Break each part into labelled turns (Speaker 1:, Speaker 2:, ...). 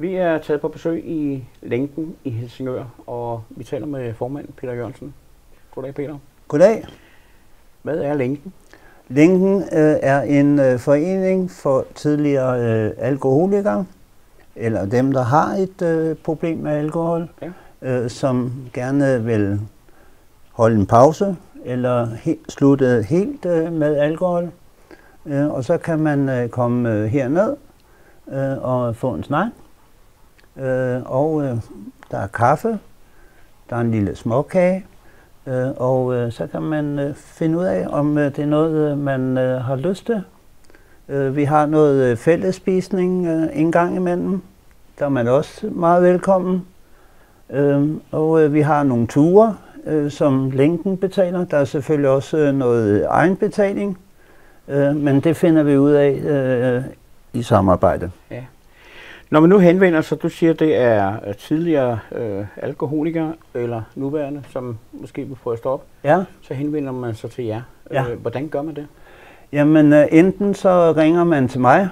Speaker 1: Vi er taget på besøg i Lænken i Helsingør, og vi taler med formand Peter Jørgensen. Goddag, Peter.
Speaker 2: Goddag.
Speaker 1: Hvad er Lænken?
Speaker 2: Lænken øh, er en øh, forening for tidligere øh, alkoholikere, eller dem, der har et øh, problem med alkohol, ja. øh, som gerne vil holde en pause eller he- slutte helt øh, med alkohol. Øh, og så kan man øh, komme øh, herned øh, og få en snak. Øh, og øh, der er kaffe, der er en lille småkage, øh, og øh, så kan man øh, finde ud af, om øh, det er noget, øh, man øh, har lyst til. Øh, vi har noget øh, fællesspisning øh, en gang imellem. Der er man også meget velkommen. Øh, og øh, vi har nogle ture, øh, som lænken betaler. Der er selvfølgelig også øh, noget egenbetaling, øh, men det finder vi ud af øh, i samarbejde.
Speaker 1: Ja. Når man nu henvender sig, du siger, det er tidligere øh, alkoholikere eller nuværende, som måske vil prøve at stoppe,
Speaker 2: ja.
Speaker 1: så henvender man sig til jer.
Speaker 2: Ja.
Speaker 1: Øh, hvordan gør man det?
Speaker 2: Jamen, øh, enten så ringer man til mig,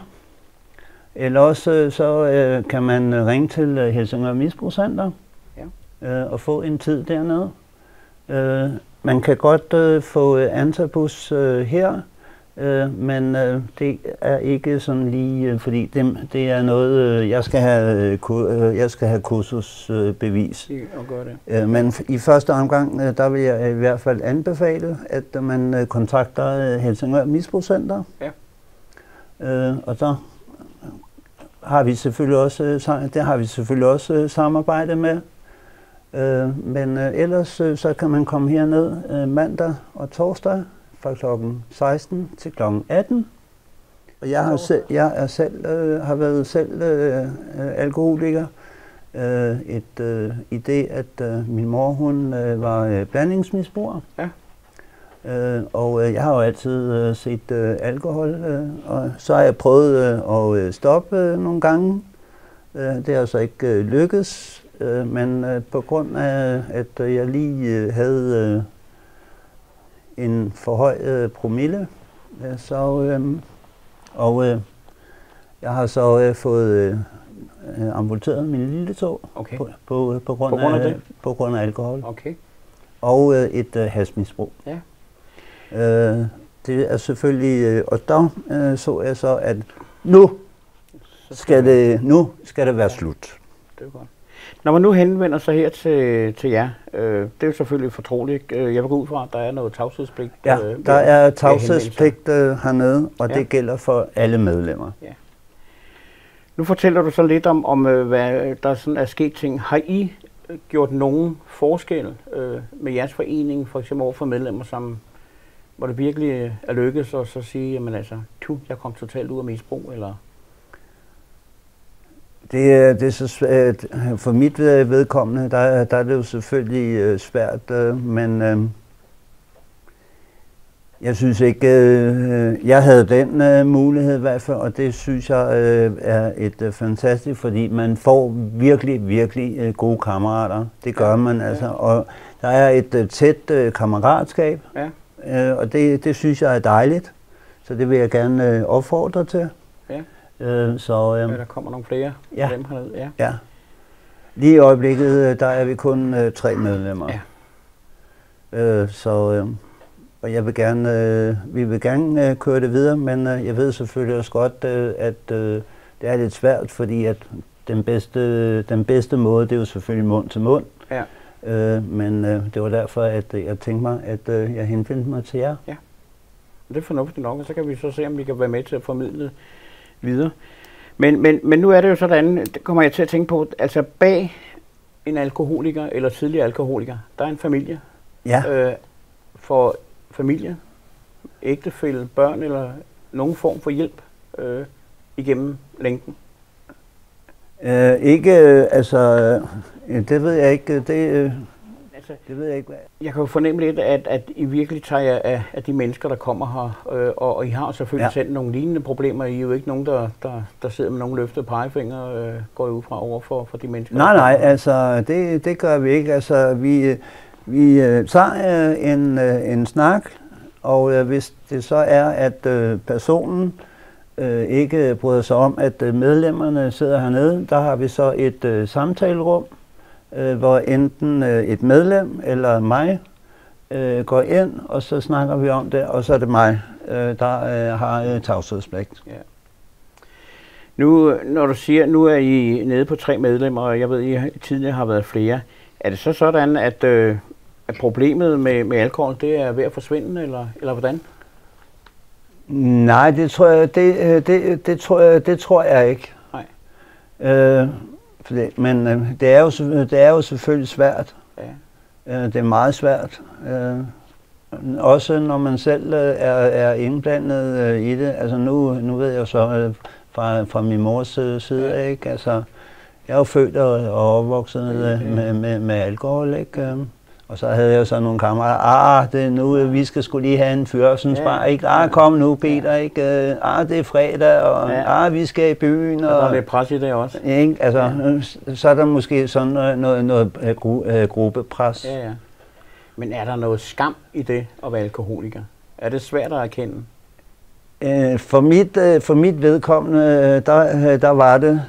Speaker 2: eller også øh, så øh, kan man ringe til øh, Helsingør Misbrugscenter ja. øh, og få en tid dernede. Øh, man kan godt øh, få antabus øh, her, øh, men øh, det er ikke sådan lige, øh, fordi det, det er noget, øh, jeg skal have, øh, jeg skal have kursusbevis.
Speaker 1: Øh, gøre det.
Speaker 2: Øh, men i første omgang, øh, der vil jeg i hvert fald anbefale, at man øh, kontakter øh, Helsingør Misbrugscenter.
Speaker 1: Ja.
Speaker 2: Øh, og så har vi selvfølgelig også, øh, det har vi selvfølgelig også øh, samarbejde med. Øh, men øh, ellers øh, så kan man komme herned øh, mandag og torsdag fra kl. 16 til kl. 18. Og jeg har selv, jeg er selv, øh, har været selv øh, øh, alkoholiker. Øh, et, øh, i det, at øh, min mor hun øh, var øh, blandingsmisbruger.
Speaker 1: Ja.
Speaker 2: Øh, og øh, jeg har jo altid øh, set øh, alkohol, øh, og så har jeg prøvet øh, at øh, stoppe øh, nogle gange. Øh, det har så ikke øh, lykkes, øh, men øh, på grund af, at øh, jeg lige øh, havde øh, en for høj øh, promille, øh, så, øh, og øh, jeg har så øh, fået øh, amputeret min lille tog
Speaker 1: okay.
Speaker 2: på, på, på, grund
Speaker 1: på grund af,
Speaker 2: af,
Speaker 1: det?
Speaker 2: på grund af alkohol.
Speaker 1: Okay.
Speaker 2: Og øh, et øh, hasmisbrug.
Speaker 1: Ja.
Speaker 2: Øh, det er selvfølgelig, øh, og der øh, så jeg så, at nu skal det, nu skal det være slut.
Speaker 1: Det er godt. Når man nu henvender sig her til, til jer, øh, det er jo selvfølgelig fortroligt. Jeg vil gå ud fra, at der er noget tavshedspligt.
Speaker 2: Ja, øh, der er tavshedspligt øh, hernede, og ja. det gælder for alle medlemmer.
Speaker 1: Ja. Nu fortæller du så lidt om, om øh, hvad der sådan er sket ting. Har I gjort nogen forskel øh, med jeres forening, for eksempel over for medlemmer, som, hvor det virkelig er lykkedes at så sige, jamen altså, tu, jeg kom totalt ud af misbrug, eller?
Speaker 2: Det, det er så svært. For mit vedkommende, der, der er det jo selvfølgelig øh, svært, øh, men øh, jeg synes ikke, øh, jeg havde den øh, mulighed i hvert fald, og det synes jeg øh, er et øh, fantastisk, fordi man får virkelig, virkelig øh, gode kammerater. Det gør ja, man altså, ja. og der er et øh, tæt øh, kammeratskab,
Speaker 1: ja.
Speaker 2: øh, og det, det synes jeg er dejligt, så det vil jeg gerne øh, opfordre til. Øh, så, øh,
Speaker 1: ja, der kommer nogle flere
Speaker 2: ja.
Speaker 1: dem hernede. Ja.
Speaker 2: ja. Lige i øjeblikket, der er vi kun øh, tre medlemmer.
Speaker 1: Ja.
Speaker 2: Øh, så... Øh, og jeg vil gerne, øh, vi vil gerne øh, køre det videre, men øh, jeg ved selvfølgelig også godt, øh, at øh, det er lidt svært, fordi at den bedste, den bedste måde, det er jo selvfølgelig mund til mund.
Speaker 1: Ja.
Speaker 2: Øh, men øh, det var derfor, at øh, jeg tænkte mig, at øh, jeg henvendte mig til jer.
Speaker 1: Ja, det er fornuftigt nok, og så kan vi så se, om vi kan være med til at formidle videre. Men, men, men nu er det jo sådan, det kommer jeg til at tænke på, altså bag en alkoholiker eller tidligere alkoholiker, der er en familie.
Speaker 2: Ja.
Speaker 1: Øh, for familie, ægtefælle, børn eller nogen form for hjælp øh, igennem længden?
Speaker 2: Øh, ikke, øh, altså, øh, det ved jeg ikke. Det, øh,
Speaker 1: altså,
Speaker 2: det ved jeg ikke.
Speaker 1: Jeg kan jo fornemme lidt, at, at I virkelig tager af, af de mennesker, der kommer her, øh, og, og I har selvfølgelig ja. selv nogle lignende problemer. I er jo ikke nogen, der, der, der sidder med nogle løftede pegefinger, øh, går I ud fra over for, for de mennesker.
Speaker 2: Nej, nej, altså, det, det gør vi ikke. Altså, vi, vi øh, tager øh, en, øh, en snak, og øh, hvis det så er, at øh, personen øh, ikke bryder sig om, at øh, medlemmerne sidder hernede. Der har vi så et øh, samtalerum, øh, hvor enten øh, et medlem eller mig øh, går ind, og så snakker vi om det, og så er det mig, øh, der øh, har øh, tavshedspligt. Ja.
Speaker 1: Nu, når du siger, nu er I nede på tre medlemmer, og jeg ved, I tidligere har været flere. Er det så sådan, at, øh, at problemet med, med alkohol, det er ved at forsvinde, eller, eller hvordan?
Speaker 2: Nej, det tror jeg, det, øh, det, det, tror jeg, det tror jeg ikke. Nej. Øh, det, men øh, det, er jo, det er jo selvfølgelig svært. Ja. Øh, det er meget svært. Øh, også når man selv øh, er, er indblandet øh, i det. Altså nu, nu ved jeg så øh, fra, fra min mors øh, side, ja. ikke? Altså, jeg er jo født og, og opvokset øh, med, med, med alkohol, ikke? Øh. Og så havde jeg jo så nogle kammerater, ah, det nu, vi skal skulle lige have en fyrsens ja. ikke? Ah, kom nu, Peter, ja. ikke? Ah, det er fredag, og ja. ah, vi skal i byen.
Speaker 1: Og, og der er pres i det også.
Speaker 2: Ikke? Altså, ja. så er der måske sådan noget, noget, noget gru, gruppepres.
Speaker 1: Ja, ja. Men er der noget skam i det at være alkoholiker? Er det svært at erkende?
Speaker 2: For mit, for mit vedkommende, der, der var det,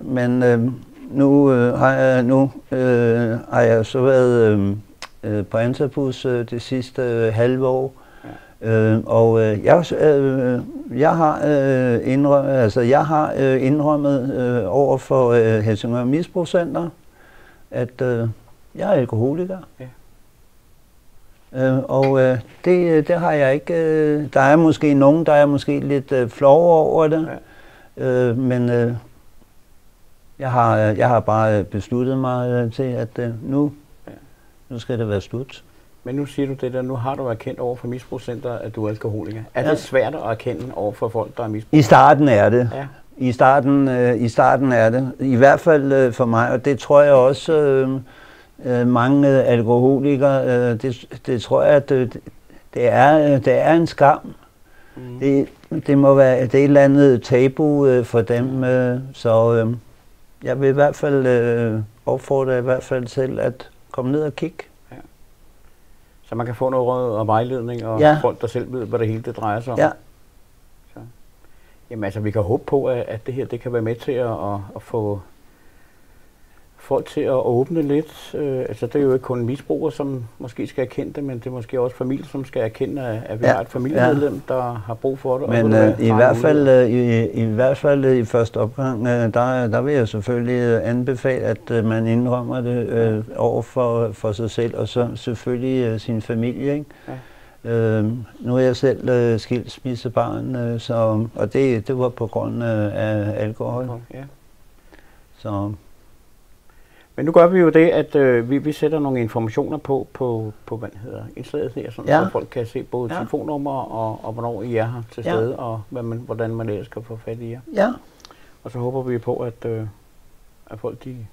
Speaker 2: men nu, øh, har jeg, nu øh, har jeg så været øh, øh, på Antabus øh, det sidste øh, halve år. Ja. Øh, og øh, jeg, øh, jeg har øh, indrømmet, altså jeg har øh, indrømmet øh, over for øh, Helsingør Misbrugscenter, at øh, jeg er alkoholiker. Ja. Øh, og øh, det, det har jeg ikke. Øh, der er måske nogen, der er måske lidt øh, flove over det. Ja. Øh, men øh, jeg har, jeg har bare besluttet mig øh, til, at øh, nu, nu skal det være slut.
Speaker 1: Men nu siger du det der, nu har du erkendt over for misbrugscenter, at du er alkoholiker. Er ja. det svært at erkende over for folk, der er misbrugere?
Speaker 2: I starten er det. Ja. I starten, øh, I starten er det. I hvert fald øh, for mig, og det tror jeg også øh, øh mange alkoholikere, øh, det, det tror jeg, at det, det, er, det er en skam. Mm. Det, det må være det er et eller andet tabu øh, for dem, øh, så... Øh, jeg vil i hvert fald øh, opfordre i hvert fald til at komme ned og kigge. Ja.
Speaker 1: Så man kan få noget råd og vejledning, og ja. folk, der selv ved, hvad det hele det drejer sig om. Ja. Så. Jamen altså, vi kan håbe på, at, at det her det kan være med til at, at, at få folk til at åbne lidt. Øh, altså det er jo ikke kun misbrugere, som måske skal erkende det, men det er måske også familier, som skal erkende, at vi ja, har et familiemedlem, ja. der har brug for det.
Speaker 2: Men øh, i, hvert fald, øh, i, i hvert fald i første opgang, øh, der, der vil jeg selvfølgelig øh, anbefale, at øh, man indrømmer det øh, over for, for sig selv, og så selvfølgelig øh, sin familie. Ikke? Ja. Øh, nu er jeg selv øh, skilsmissebarn, øh, så, og det, det var på grund af alkohol. Ja. Så
Speaker 1: men nu gør vi jo det, at øh, vi, vi sætter nogle informationer på, på, på hvad hedder, indslaget her, sådan, ja. så folk kan se både ja. telefonnummer og, og hvornår I er her til stede, ja. og hvad man, hvordan man ellers kan få fat i jer. Ja. Og så håber vi på, at, øh, at folk de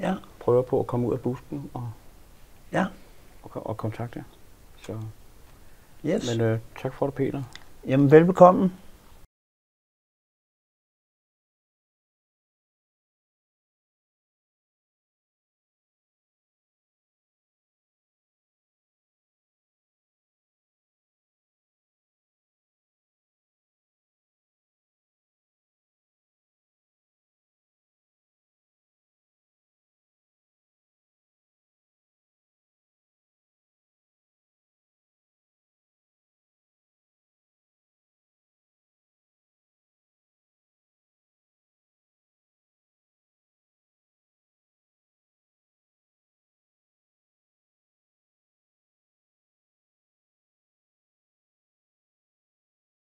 Speaker 1: ja. prøver på at komme ud af busken og, ja. og, og kontakte jer. Så. Yes. Men øh, tak for det, Peter.
Speaker 2: Jamen, velbekomme.